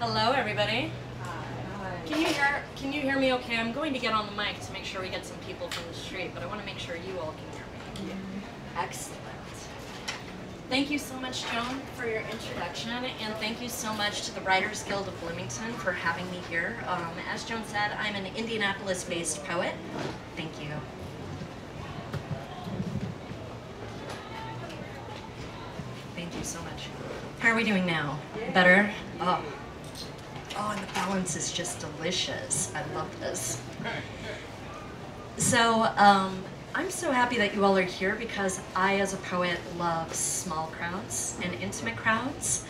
Hello, everybody. Can you hear? Can you hear me? Okay, I'm going to get on the mic to make sure we get some people from the street, but I want to make sure you all can hear me. Thank you. Excellent. Thank you so much, Joan, for your introduction, and thank you so much to the Writers Guild of Bloomington for having me here. Um, as Joan said, I'm an Indianapolis-based poet. Thank you. Thank you so much. How are we doing now? Better? Oh. Oh, and the balance is just delicious. I love this. So, um, I'm so happy that you all are here because I, as a poet, love small crowds and intimate crowds.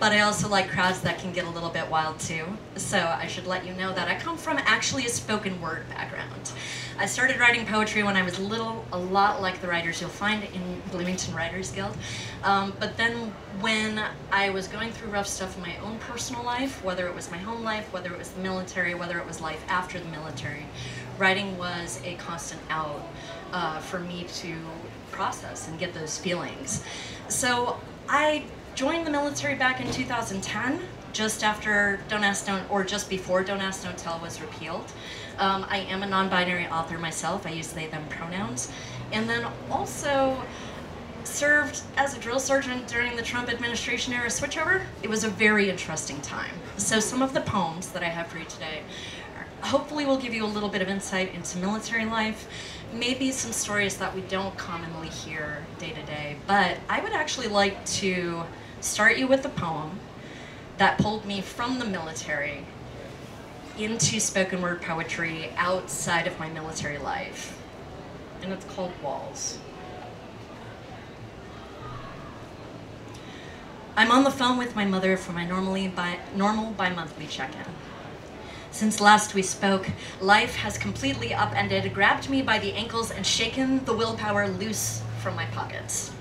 But I also like crowds that can get a little bit wild too. So I should let you know that I come from actually a spoken word background. I started writing poetry when I was little, a lot like the writers you'll find in Bloomington Writers Guild. Um, but then when I was going through rough stuff in my own personal life, whether it was my home life, whether it was the military, whether it was life after the military, writing was a constant out uh, for me to process and get those feelings. So I joined the military back in 2010, just after Don't Ask, Don't, or just before Don't Ask, Don't Tell was repealed. Um, I am a non-binary author myself. I use they, them pronouns. And then also served as a drill sergeant during the Trump administration era switchover. It was a very interesting time. So some of the poems that I have for you today hopefully will give you a little bit of insight into military life, maybe some stories that we don't commonly hear day to day. But I would actually like to start you with a poem that pulled me from the military into spoken word poetry outside of my military life. And it's called Walls. I'm on the phone with my mother for my normally bi normal bi-monthly check-in. Since last we spoke, life has completely upended, grabbed me by the ankles, and shaken the willpower loose from my pockets.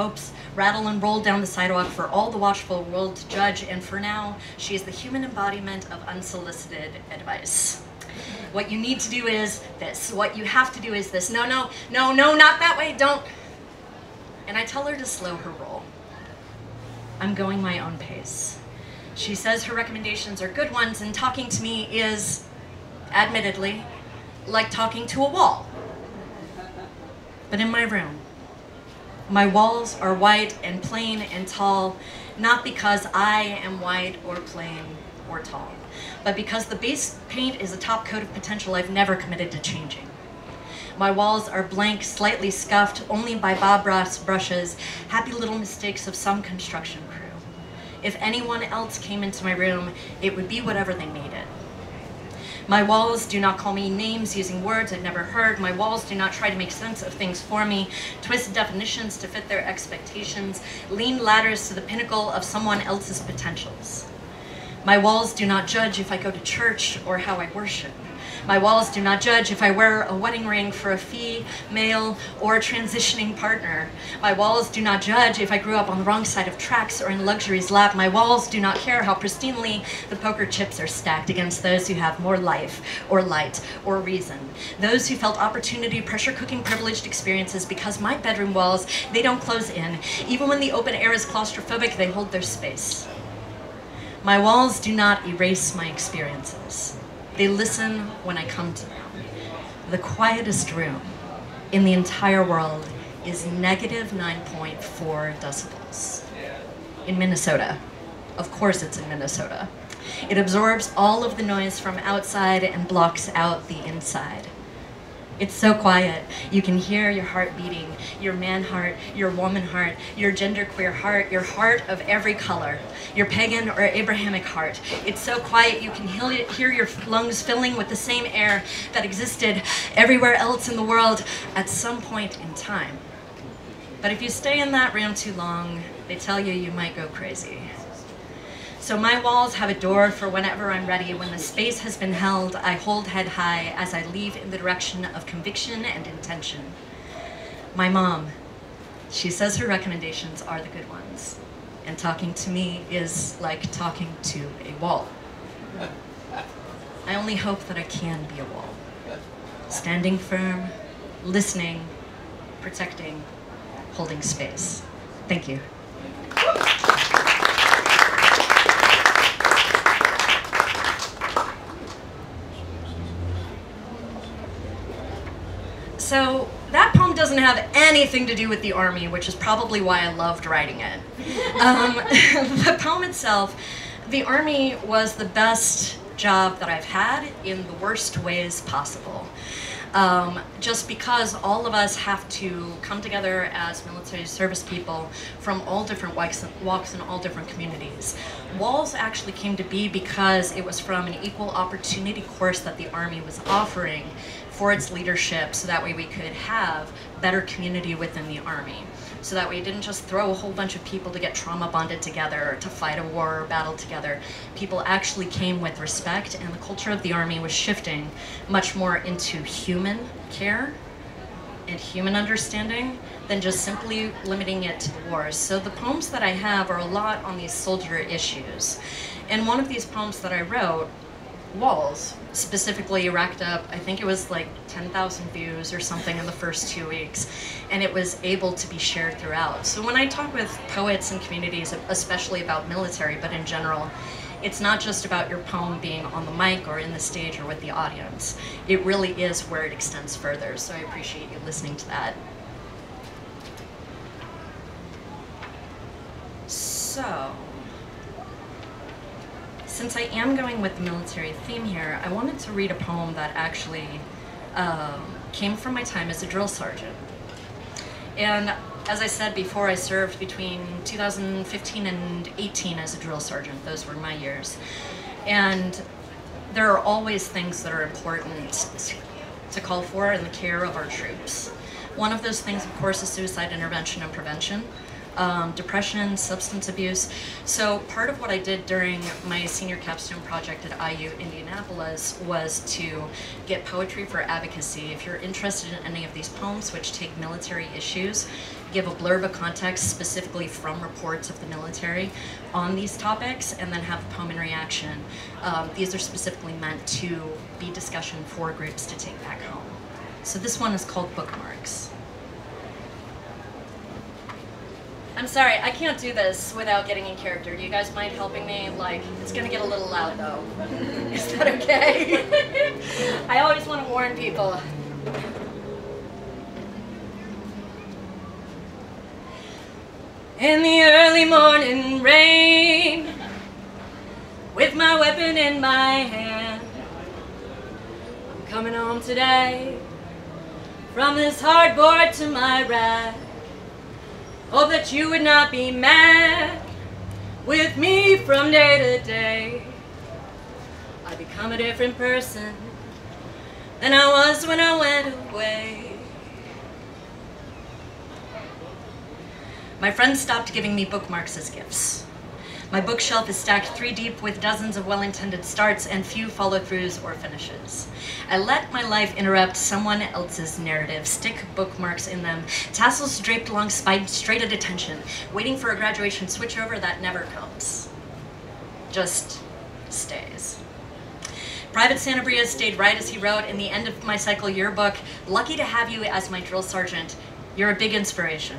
Hopes rattle and roll down the sidewalk for all the watchful world to judge, and for now, she is the human embodiment of unsolicited advice. What you need to do is this. What you have to do is this. No, no, no, no, not that way, don't. And I tell her to slow her roll. I'm going my own pace. She says her recommendations are good ones, and talking to me is, admittedly, like talking to a wall. But in my room, my walls are white and plain and tall, not because I am white or plain or tall, but because the base paint is a top coat of potential I've never committed to changing. My walls are blank, slightly scuffed, only by Bob Ross brushes, happy little mistakes of some construction crew. If anyone else came into my room, it would be whatever they made it. My walls do not call me names using words I've never heard. My walls do not try to make sense of things for me, twist definitions to fit their expectations, lean ladders to the pinnacle of someone else's potentials. My walls do not judge if I go to church or how I worship. My walls do not judge if I wear a wedding ring for a fee, male, or a transitioning partner. My walls do not judge if I grew up on the wrong side of tracks or in luxury's lap. My walls do not care how pristinely the poker chips are stacked against those who have more life, or light, or reason. Those who felt opportunity, pressure cooking privileged experiences because my bedroom walls, they don't close in. Even when the open air is claustrophobic, they hold their space. My walls do not erase my experiences. They listen when I come to them. The quietest room in the entire world is negative 9.4 decibels in Minnesota. Of course it's in Minnesota. It absorbs all of the noise from outside and blocks out the inside. It's so quiet. You can hear your heart beating, your man heart, your woman heart, your genderqueer heart, your heart of every color, your pagan or Abrahamic heart. It's so quiet you can hear your lungs filling with the same air that existed everywhere else in the world at some point in time. But if you stay in that room too long, they tell you you might go crazy. So my walls have a door for whenever I'm ready. When the space has been held, I hold head high as I leave in the direction of conviction and intention. My mom, she says her recommendations are the good ones. And talking to me is like talking to a wall. I only hope that I can be a wall. Standing firm, listening, protecting, holding space. Thank you. So that poem doesn't have anything to do with the army, which is probably why I loved writing it. Um, the poem itself, the army was the best job that I've had in the worst ways possible. Um, just because all of us have to come together as military service people from all different walks, walks and all different communities. Walls actually came to be because it was from an equal opportunity course that the Army was offering for its leadership so that way we could have better community within the Army so that we didn't just throw a whole bunch of people to get trauma bonded together to fight a war or battle together. People actually came with respect, and the culture of the army was shifting much more into human care and human understanding than just simply limiting it to the wars. So the poems that I have are a lot on these soldier issues. And one of these poems that I wrote walls specifically racked up i think it was like 10,000 views or something in the first two weeks and it was able to be shared throughout. So when i talk with poets and communities especially about military but in general it's not just about your poem being on the mic or in the stage or with the audience. It really is where it extends further so i appreciate you listening to that. So since I am going with the military theme here, I wanted to read a poem that actually um, came from my time as a drill sergeant. And as I said before, I served between 2015 and 18 as a drill sergeant. Those were my years. And there are always things that are important to call for in the care of our troops. One of those things, of course, is suicide intervention and prevention um, depression, substance abuse. So part of what I did during my senior capstone project at IU Indianapolis was to get poetry for advocacy. If you're interested in any of these poems which take military issues, give a blurb of context specifically from reports of the military on these topics and then have a poem in reaction. Um, these are specifically meant to be discussion for groups to take back home. So this one is called Bookmarks. I'm sorry, I can't do this without getting in character. Do you guys mind helping me? Like, it's gonna get a little loud though. Is that okay? I always want to warn people. In the early morning rain, with my weapon in my hand, I'm coming home today from this hard board to my right. Oh, that you would not be mad with me from day to day. I become a different person than I was when I went away. My friends stopped giving me bookmarks as gifts. My bookshelf is stacked three deep with dozens of well-intended starts and few follow-throughs or finishes. I let my life interrupt someone else's narrative, stick bookmarks in them, tassels draped along spine straight at attention, waiting for a graduation switchover that never comes. Just stays. Private Sanabria stayed right as he wrote in the end of my cycle yearbook, lucky to have you as my drill sergeant. You're a big inspiration.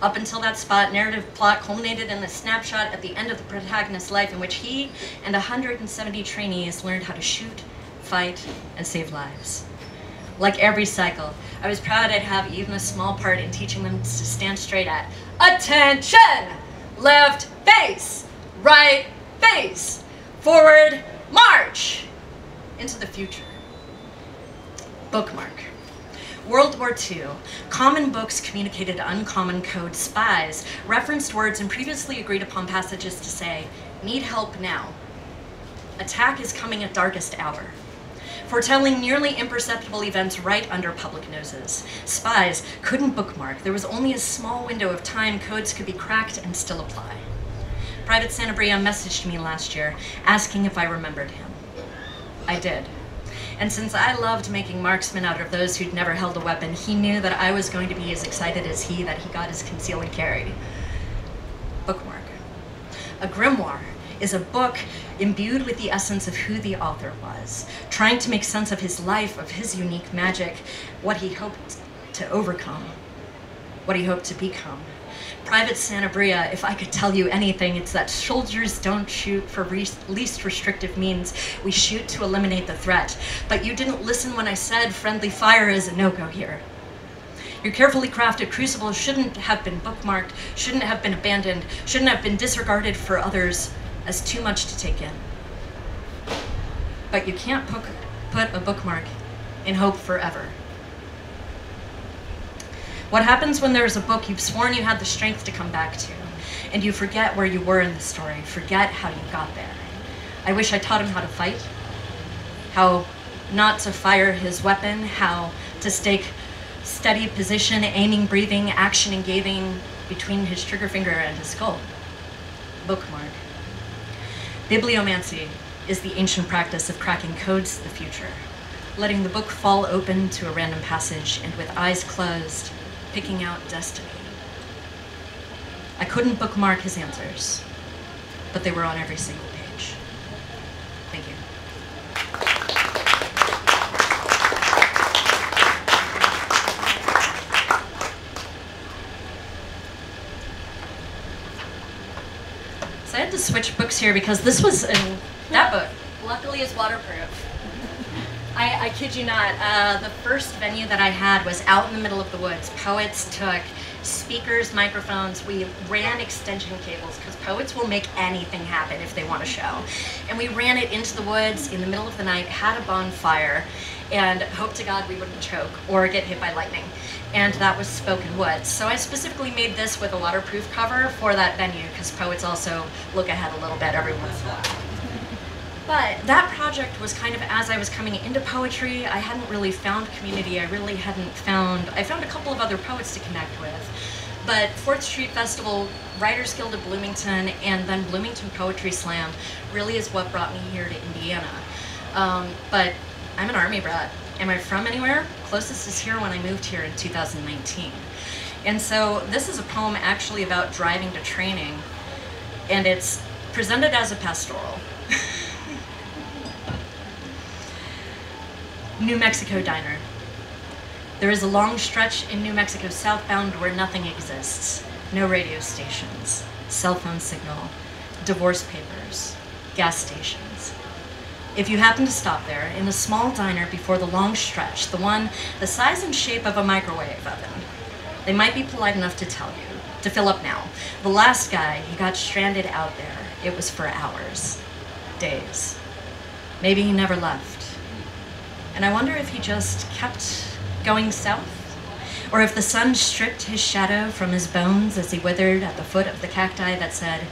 Up until that spot, narrative plot culminated in a snapshot at the end of the protagonist's life in which he and 170 trainees learned how to shoot, fight, and save lives. Like every cycle, I was proud I'd have even a small part in teaching them to stand straight at attention! Left face, right face, forward march into the future. Bookmark. World War II, common books communicated uncommon code spies, referenced words in previously agreed upon passages to say, need help now. Attack is coming at darkest hour foretelling nearly imperceptible events right under public noses. Spies couldn't bookmark. There was only a small window of time codes could be cracked and still apply. Private Sanabria messaged me last year, asking if I remembered him. I did. And since I loved making marksmen out of those who'd never held a weapon, he knew that I was going to be as excited as he that he got his conceal and carry. Bookmark. A grimoire is a book imbued with the essence of who the author was, trying to make sense of his life, of his unique magic, what he hoped to overcome, what he hoped to become. Private Sanabria, if I could tell you anything, it's that soldiers don't shoot for re- least restrictive means. We shoot to eliminate the threat. But you didn't listen when I said friendly fire is a no-go here. Your carefully crafted crucible shouldn't have been bookmarked, shouldn't have been abandoned, shouldn't have been disregarded for others as too much to take in. But you can't put a bookmark in hope forever. What happens when there's a book you've sworn you had the strength to come back to, and you forget where you were in the story, forget how you got there? I wish I taught him how to fight, how not to fire his weapon, how to stay steady position, aiming, breathing, action, and gazing between his trigger finger and his skull. Bookmark. Bibliomancy is the ancient practice of cracking codes to the future, letting the book fall open to a random passage and with eyes closed, picking out destiny. I couldn't bookmark his answers, but they were on every single page. Thank you. So I had to switch books here because this was in that book. Luckily, it's waterproof. I, I kid you not. Uh, the first venue that I had was out in the middle of the woods. Poets took speakers, microphones. We ran extension cables because poets will make anything happen if they want a show. And we ran it into the woods in the middle of the night, had a bonfire, and hoped to God we wouldn't choke or get hit by lightning. And that was spoken wood. So I specifically made this with a waterproof cover for that venue because poets also look ahead a little bit every once in a while. But that project was kind of as I was coming into poetry. I hadn't really found community. I really hadn't found, I found a couple of other poets to connect with. But 4th Street Festival, Writers Guild of Bloomington, and then Bloomington Poetry Slam really is what brought me here to Indiana. Um, but I'm an Army brat. Am I from anywhere? Closest is here when I moved here in 2019. And so this is a poem actually about driving to training, and it's presented as a pastoral. New Mexico Diner. There is a long stretch in New Mexico southbound where nothing exists. No radio stations, cell phone signal, divorce papers, gas stations. If you happen to stop there, in a small diner before the long stretch, the one the size and shape of a microwave oven, they might be polite enough to tell you, to fill up now. The last guy, he got stranded out there. It was for hours, days. Maybe he never left. And I wonder if he just kept going south? Or if the sun stripped his shadow from his bones as he withered at the foot of the cacti that said,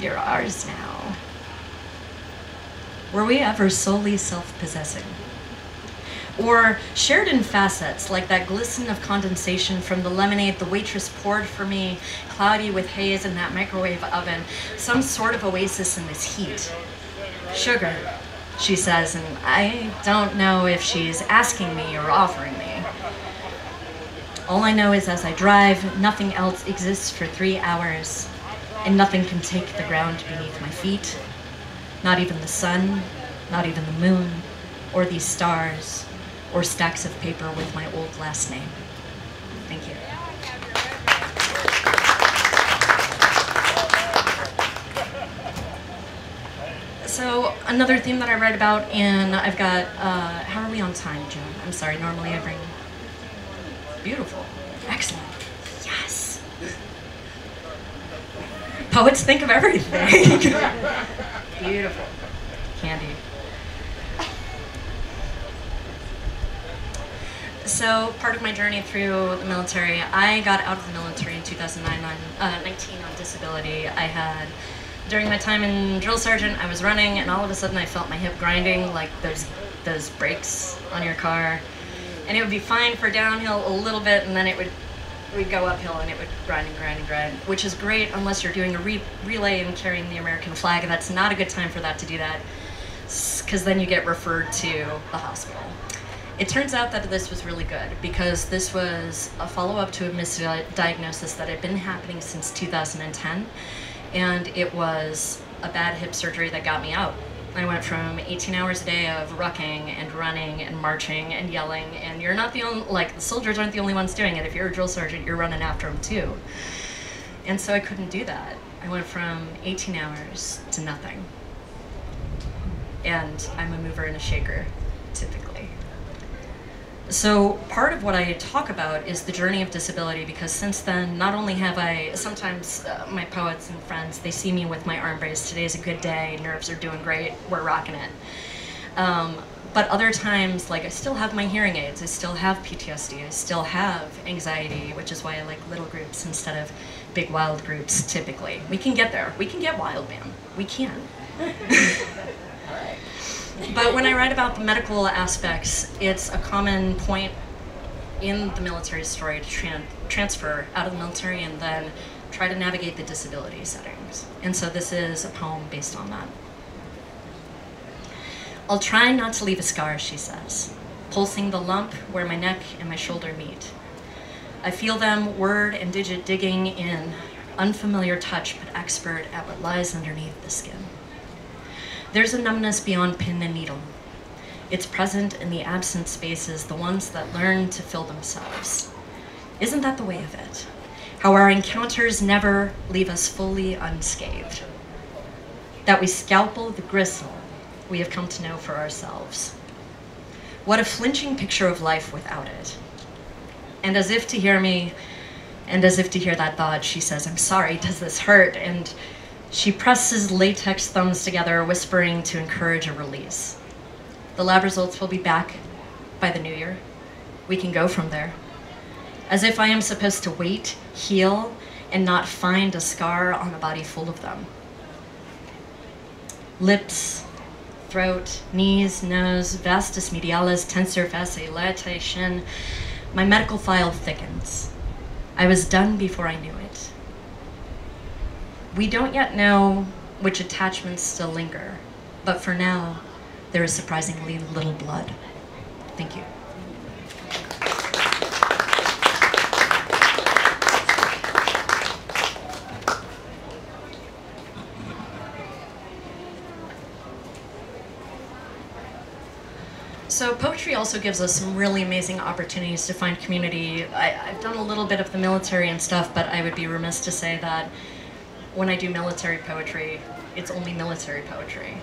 You're ours now. Were we ever solely self possessing? Or shared in facets, like that glisten of condensation from the lemonade the waitress poured for me, cloudy with haze in that microwave oven, some sort of oasis in this heat. Sugar, she says, and I don't know if she's asking me or offering me. All I know is as I drive, nothing else exists for three hours, and nothing can take the ground beneath my feet. Not even the sun, not even the moon, or these stars, or stacks of paper with my old last name. Thank you. So another theme that I read about, and I've got, uh, how are we on time, Joan? I'm sorry, normally I bring, beautiful, excellent, yes. Poets think of everything. beautiful, candy. So part of my journey through the military, I got out of the military in 2009, uh, 19 on disability. I had during my time in drill sergeant, I was running, and all of a sudden I felt my hip grinding, like those those brakes on your car, and it would be fine for downhill a little bit, and then it would we'd go uphill, and it would grind and grind and grind, which is great unless you're doing a re relay and carrying the American flag. And that's not a good time for that to do that, because then you get referred to the hospital. It turns out that this was really good because this was a follow-up to a misdiagnosis that had been happening since 2010 and it was a bad hip surgery that got me out. I went from 18 hours a day of rucking and running and marching and yelling, and you're not the only, like, the soldiers aren't the only ones doing it. If you're a drill sergeant, you're running after them too. And so I couldn't do that. I went from 18 hours to nothing. And I'm a mover and a shaker, typically. So part of what I talk about is the journey of disability because since then, not only have I, sometimes uh, my poets and friends, they see me with my arm brace, today's a good day, nerves are doing great, we're rocking it. Um, but other times, like I still have my hearing aids, I still have PTSD, I still have anxiety, which is why I like little groups instead of big wild groups typically. We can get there, we can get wild, man, we can. But when I write about the medical aspects, it's a common point in the military story to tran transfer out of the military and then try to navigate the disability settings. And so this is a poem based on that. I'll try not to leave a scar, she says, pulsing the lump where my neck and my shoulder meet. I feel them word and digit digging in, unfamiliar touch but expert at what lies underneath the skin. There's a numbness beyond pin and needle. It's present in the absent spaces, the ones that learn to fill themselves. Isn't that the way of it? How our encounters never leave us fully unscathed. That we scalpel the gristle we have come to know for ourselves. What a flinching picture of life without it. And as if to hear me, and as if to hear that thought, she says, I'm sorry, does this hurt? And she presses latex thumbs together, whispering to encourage a release. The lab results will be back by the new year. We can go from there. As if I am supposed to wait, heal, and not find a scar on a body full of them. Lips, throat, knees, nose, vastus medialis, tensor fasciae latae, shin. My medical file thickens. I was done before I knew it. We don't yet know which attachments still linger, but for now, there is surprisingly little blood. Thank you. So poetry also gives us some really amazing opportunities to find community. I, have done a little bit of the military and stuff, but I would be remiss to say that when I do military poetry, it's only military poetry.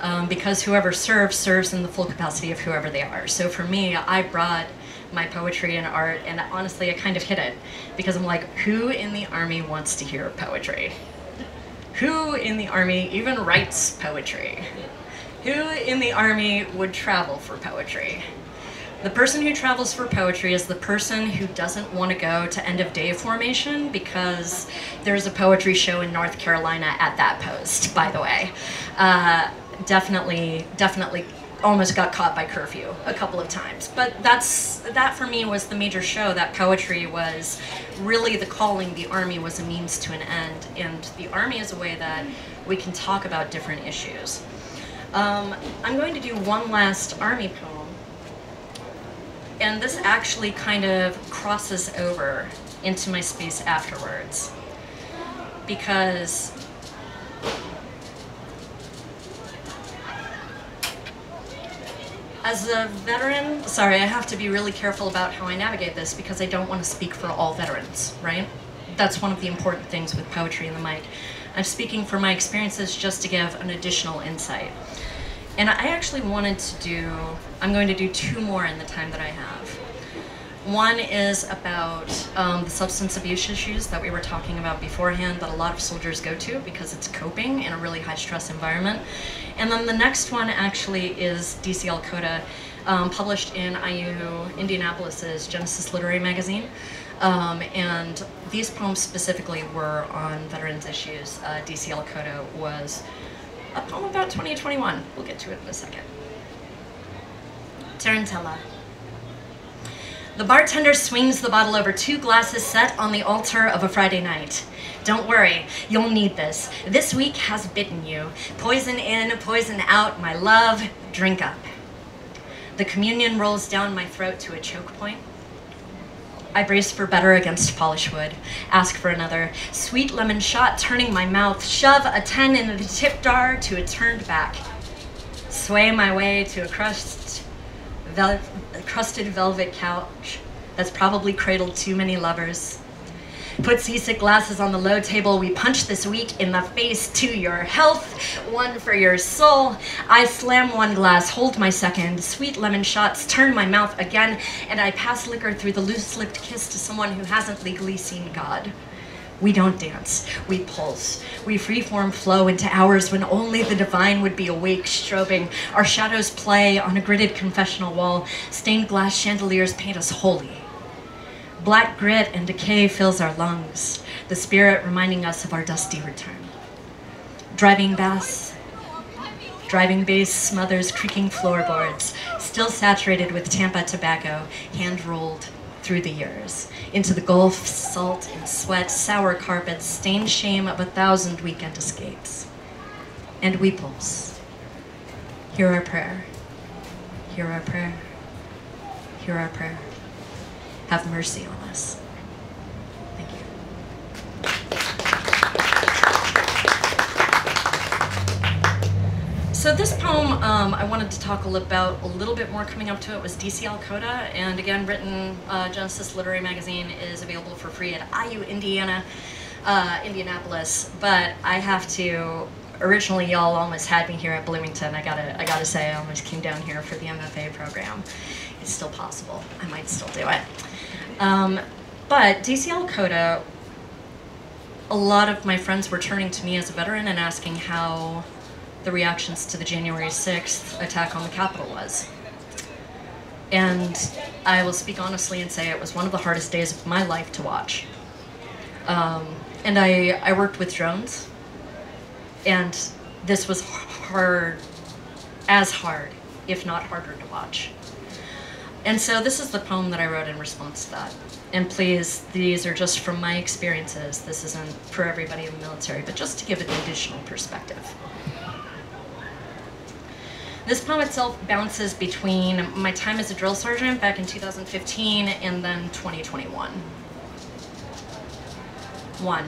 Um, because whoever serves, serves in the full capacity of whoever they are. So for me, I brought my poetry and art, and honestly, I kind of hit it. Because I'm like, who in the army wants to hear poetry? Who in the army even writes poetry? Who in the army would travel for poetry? The person who travels for poetry is the person who doesn't want to go to end of day formation because there's a poetry show in North Carolina at that post, by the way. Uh, definitely, definitely almost got caught by curfew a couple of times. But that's that for me was the major show that poetry was really the calling. The army was a means to an end, and the army is a way that we can talk about different issues. Um, I'm going to do one last army poem. And this actually kind of crosses over into my space afterwards. Because as a veteran, sorry, I have to be really careful about how I navigate this because I don't want to speak for all veterans, right? That's one of the important things with poetry and the mic. I'm speaking for my experiences just to give an additional insight. And I actually wanted to do, I'm going to do two more in the time that I have. One is about um, the substance abuse issues that we were talking about beforehand that a lot of soldiers go to because it's coping in a really high stress environment. And then the next one actually is D.C. al Coda, um, published in IU Indianapolis's Genesis Literary Magazine. Um, and these poems specifically were on veterans issues. Uh, D.C. al Coda was a poem about 2021. We'll get to it in a second. Tarantella. The bartender swings the bottle over two glasses set on the altar of a Friday night. Don't worry, you'll need this. This week has bitten you. Poison in, poison out, my love, drink up. The communion rolls down my throat to a choke point. I brace for better against polish wood. Ask for another. Sweet lemon shot turning my mouth. Shove a 10 in the tip jar to a turned back. Sway my way to a crust, vel crusted velvet couch that's probably cradled too many lovers. Put seasick glasses on the low table. We punch this week in the face to your health, one for your soul. I slam one glass, hold my second. Sweet lemon shots, turn my mouth again, and I pass liquor through the loose lipped kiss to someone who hasn't legally seen God. We don't dance, we pulse. We freeform flow into hours when only the divine would be awake, strobing. Our shadows play on a gridded confessional wall. Stained glass chandeliers paint us holy. Black grit and decay fills our lungs, the spirit reminding us of our dusty return. Driving bass, driving bass smothers creaking floorboards, still saturated with Tampa tobacco, hand rolled through the years. Into the Gulf, salt and sweat, sour carpets, stained shame of a thousand weekend escapes. And we pulse. Hear our prayer. Hear our prayer. Hear our prayer. Have mercy on us. Thank you. So this poem, um, I wanted to talk a little about a little bit more coming up to it was D.C. Coda, and again, written uh, Genesis Literary Magazine is available for free at IU Indiana, uh, Indianapolis. But I have to. Originally, y'all almost had me here at Bloomington. I gotta, I gotta say, I almost came down here for the MFA program. It's still possible. I might still do it. Um, but D.C. al Coda, a lot of my friends were turning to me as a veteran and asking how the reactions to the January 6th attack on the Capitol was. And I will speak honestly and say it was one of the hardest days of my life to watch. Um, and I, I worked with drones, and this was hard, as hard, if not harder to watch. And so this is the poem that I wrote in response to that. And please, these are just from my experiences. This isn't for everybody in the military, but just to give it an additional perspective. This poem itself bounces between my time as a drill sergeant back in 2015 and then 2021. One,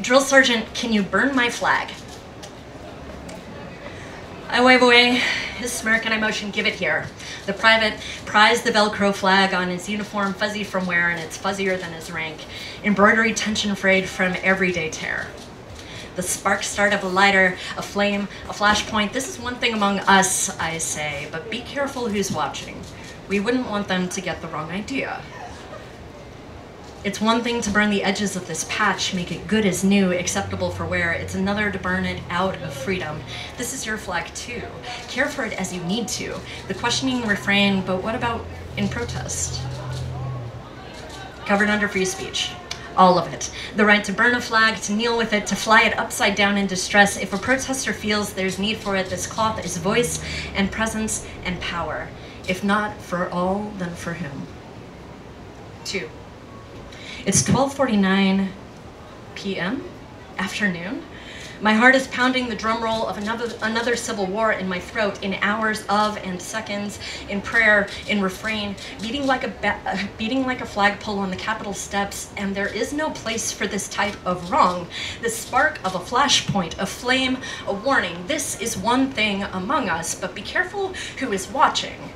drill sergeant, can you burn my flag? I wave away his smirk and I motion, give it here. The private pries the Velcro flag on his uniform, fuzzy from wear, and it's fuzzier than his rank. Embroidery tension frayed from everyday tear. The spark start of a lighter, a flame, a flashpoint. This is one thing among us, I say, but be careful who's watching. We wouldn't want them to get the wrong idea. It's one thing to burn the edges of this patch, make it good as new, acceptable for wear. It's another to burn it out of freedom. This is your flag too. Care for it as you need to. The questioning refrain, but what about in protest? Covered under free speech. All of it. The right to burn a flag, to kneel with it, to fly it upside down in distress. If a protester feels there's need for it, this cloth is voice and presence and power. If not for all, then for whom? Two. It's 12:49 p.m. afternoon. My heart is pounding the drum roll of another another civil war in my throat in hours of and seconds in prayer in refrain beating like a uh, beating like a flagpole on the capitol steps and there is no place for this type of wrong the spark of a flashpoint a flame a warning this is one thing among us but be careful who is watching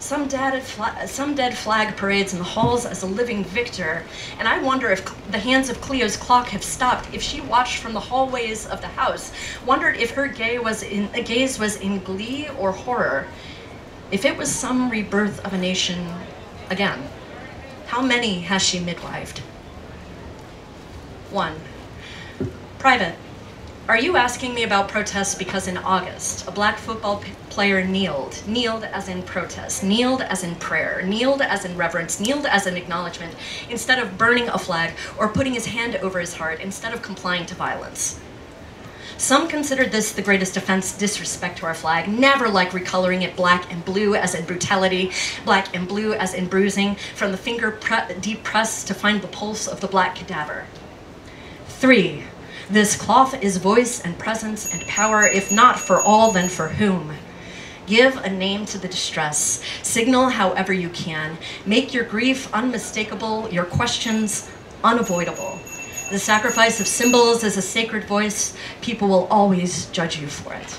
some dead, some dead flag parades in the halls as a living victor, and I wonder if the hands of Clio's clock have stopped, if she watched from the hallways of the house, wondered if her was in, gaze was in glee or horror, if it was some rebirth of a nation again. How many has she midwifed? One. Private. Are you asking me about protests because in August, a black football player kneeled, kneeled as in protest, kneeled as in prayer, kneeled as in reverence, kneeled as an acknowledgement, instead of burning a flag or putting his hand over his heart, instead of complying to violence? Some consider this the greatest offense, disrespect to our flag, never like recoloring it black and blue as in brutality, black and blue as in bruising, from the finger pre deep press to find the pulse of the black cadaver. Three, this cloth is voice and presence and power, if not for all, then for whom? Give a name to the distress. Signal however you can. Make your grief unmistakable, your questions unavoidable. The sacrifice of symbols is a sacred voice. People will always judge you for it.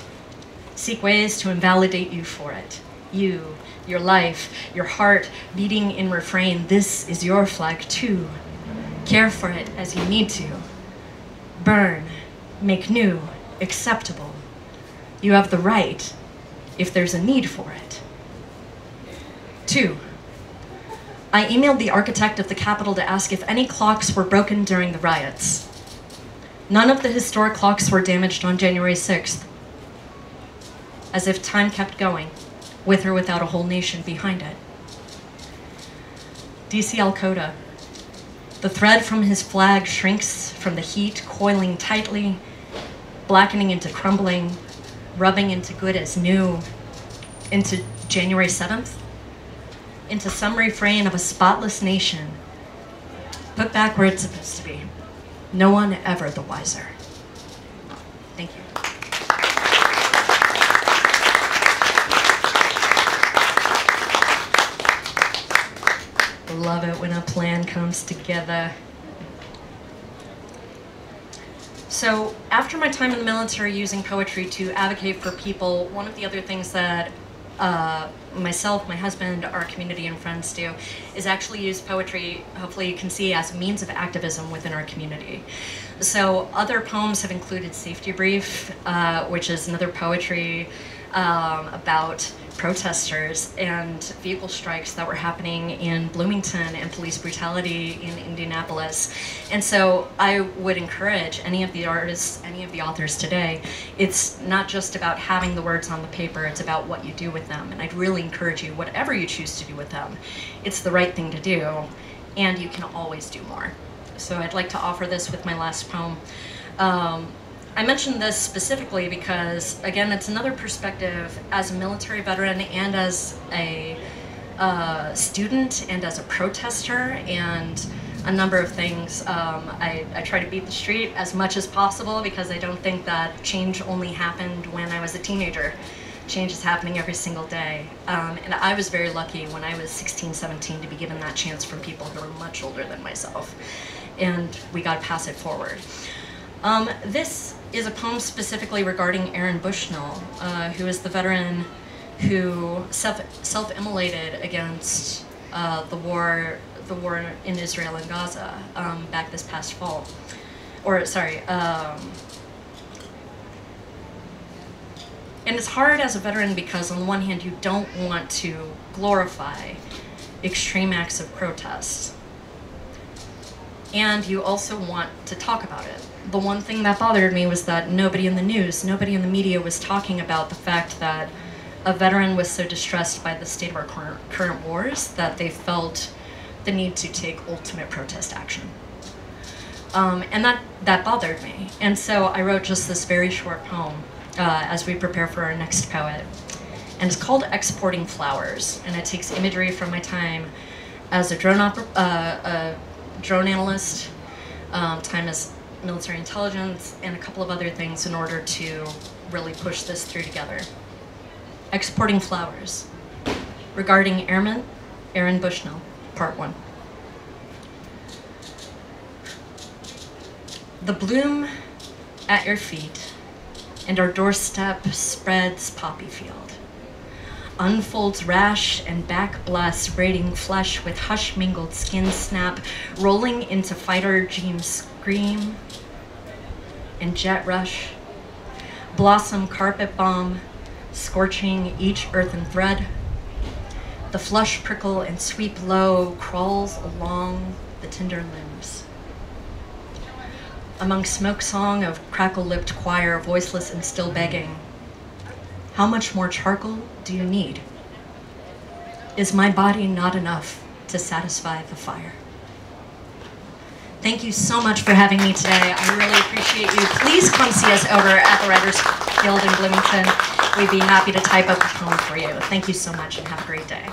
Seek ways to invalidate you for it. You, your life, your heart beating in refrain. This is your flag too. Care for it as you need to. Burn, make new, acceptable. You have the right if there's a need for it. Two, I emailed the architect of the Capitol to ask if any clocks were broken during the riots. None of the historic clocks were damaged on January 6th, as if time kept going, with or without a whole nation behind it. DC Al The thread from his flag shrinks from the heat, coiling tightly, blackening into crumbling, rubbing into good as new, into January 7th, into some refrain of a spotless nation, put back where it's supposed to be. No one ever the wiser. Thank you. Love it when a plan comes together. So after my time in the military using poetry to advocate for people, one of the other things that uh, myself, my husband, our community and friends do, is actually use poetry, hopefully you can see, as a means of activism within our community. So other poems have included Safety Brief, uh, which is another poetry um, about protesters and vehicle strikes that were happening in Bloomington and police brutality in Indianapolis. And so I would encourage any of the artists, any of the authors today, it's not just about having the words on the paper, it's about what you do with them. And I'd really encourage you, whatever you choose to do with them, it's the right thing to do, and you can always do more. So I'd like to offer this with my last poem. Um, I mentioned this specifically because, again, it's another perspective as a military veteran and as a uh, student and as a protester and a number of things. Um, I, I try to beat the street as much as possible because I don't think that change only happened when I was a teenager. Change is happening every single day. Um, and I was very lucky when I was 16, 17 to be given that chance from people who were much older than myself. And we got to pass it forward. Um, this is a poem specifically regarding Aaron Bushnell, uh, who is the veteran who self-immolated against uh, the war the war in Israel and Gaza um, back this past fall. Or, sorry, um, and it's hard as a veteran because on the one hand you don't want to glorify extreme acts of protest and you also want to talk about it the one thing that bothered me was that nobody in the news, nobody in the media was talking about the fact that a veteran was so distressed by the state of our current, wars that they felt the need to take ultimate protest action. Um, and that, that bothered me. And so I wrote just this very short poem uh, as we prepare for our next poet. And it's called Exporting Flowers. And it takes imagery from my time as a drone, uh, a drone analyst, um, time as military intelligence, and a couple of other things in order to really push this through together. Exporting flowers. Regarding airmen, Aaron Bushnell, part one. The bloom at your feet, and our doorstep spreads poppy field. Unfolds rash and back blast, braiding flesh with hush mingled skin snap, rolling into fighter dreams scream and jet rush, blossom carpet bomb, scorching each earthen thread. The flush prickle and sweep low crawls along the tender limbs. Among smoke song of crackle-lipped choir, voiceless and still begging, how much more charcoal do you need? Is my body not enough to satisfy the fire? Thank you so much for having me today. I really appreciate you. Please come see us over at the Writers Guild in Bloomington. We'd be happy to type up a poem for you. Thank you so much and have a great day.